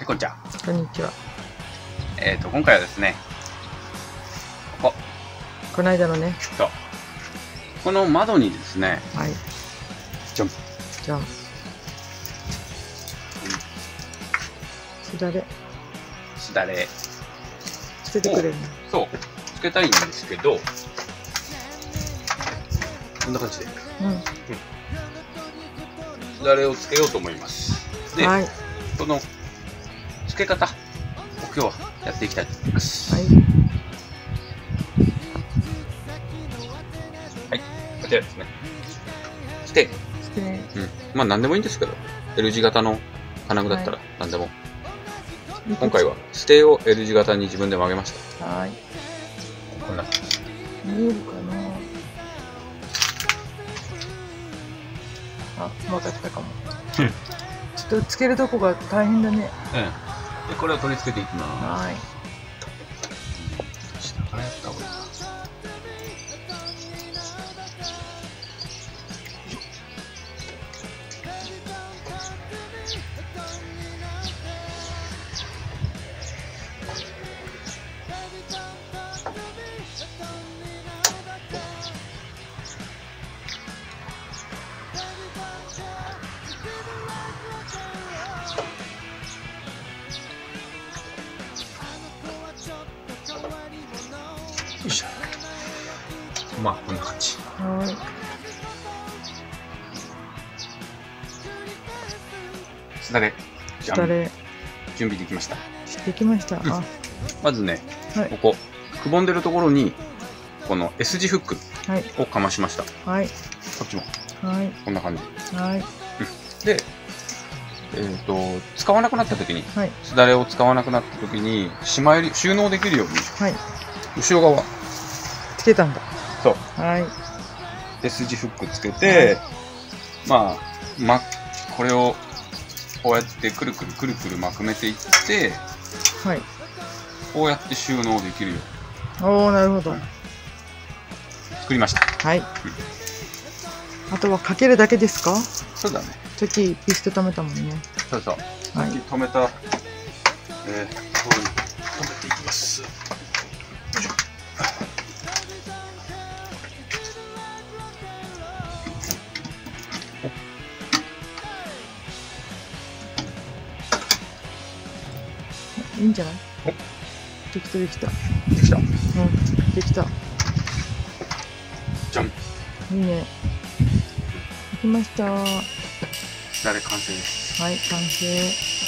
はい、こんにちは。こんにちは。えっ、と、今回はですね、ここ、この間のね、そう。この窓にですね、はい、じゃん。じゃん。すだれ、すだれ、つけてくれるの？そう、つけたいんですけど、こんな感じで、うすだれをつけようと思います。ん。で、はい、この、つけ方を今日はやっていきたいと思います。はい、こちらですね。して、つけね。うん。まあ何でもいいんですけど、L 字型の金具だったら何でも。今回は、ステを L 字型に自分で曲げました。はい。こんな感じ。見えるかな？あ、わかったかも。ちょっとつけるとこが大変だね。うん。で、これを取り付けていきます。はい。下からやった方がいいいしょ。まあ、こんな感じ。はい。すだれ。じゃん。すだれ、準備できました。できました。うんあ、まずね、はいここ、くぼんでるところに、この S 字フックはい、をかましました。こはい、っちも、はい、こんな感じ。はい、で、えっ、と、使わなくなった時に、はい、すだれを使わなくなった時に、しま収納できるように、はい。後ろ側、つけたんだ。そう、はい、S 字フックつけて、まあ、ま、これを、こうやってくるくるくるくるまくめていって、はい。こうやって収納できるよおー、なるほど。作りました。はい。あとはかけるだけですか？そうだね。さっきピスト止めたもんね。そうそう。さはいっき止めた、えー、ここに止めていきます。いいんじゃない？できたできた。できた？うん、できた。じゃん。いいね。できました。はすだれ完成です？い、完成。